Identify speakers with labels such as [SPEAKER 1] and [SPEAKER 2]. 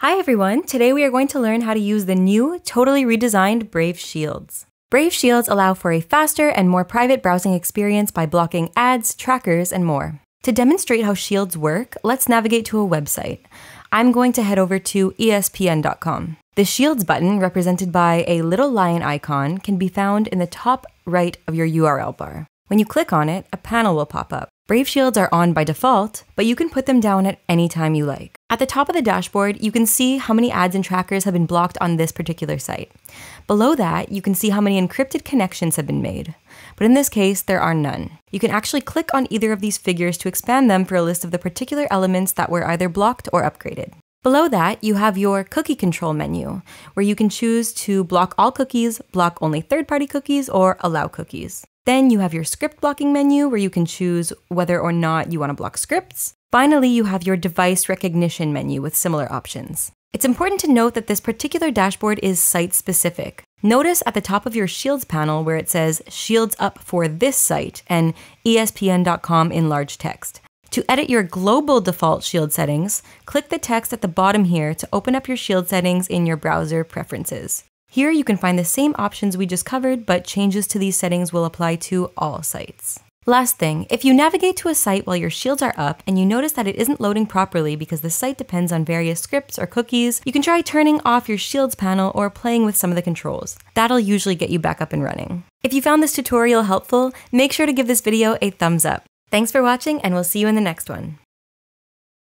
[SPEAKER 1] Hi everyone, today we are going to learn how to use the new, totally redesigned Brave Shields. Brave Shields allow for a faster and more private browsing experience by blocking ads, trackers, and more. To demonstrate how Shields work, let's navigate to a website. I'm going to head over to ESPN.com. The Shields button, represented by a little lion icon, can be found in the top right of your URL bar. When you click on it, a panel will pop up. Brave Shields are on by default, but you can put them down at any time you like. At the top of the dashboard, you can see how many ads and trackers have been blocked on this particular site. Below that, you can see how many encrypted connections have been made. But in this case, there are none. You can actually click on either of these figures to expand them for a list of the particular elements that were either blocked or upgraded. Below that, you have your cookie control menu, where you can choose to block all cookies, block only third party cookies, or allow cookies. Then you have your script blocking menu where you can choose whether or not you want to block scripts. Finally, you have your device recognition menu with similar options. It's important to note that this particular dashboard is site specific. Notice at the top of your Shields panel where it says Shields up for this site and ESPN.com in large text. To edit your global default Shield settings, click the text at the bottom here to open up your Shield settings in your browser preferences. Here you can find the same options we just covered, but changes to these settings will apply to all sites. Last thing, if you navigate to a site while your shields are up and you notice that it isn't loading properly because the site depends on various scripts or cookies, you can try turning off your shields panel or playing with some of the controls. That'll usually get you back up and running. If you found this tutorial helpful, make sure to give this video a thumbs up. Thanks for watching and we'll see you in the next one.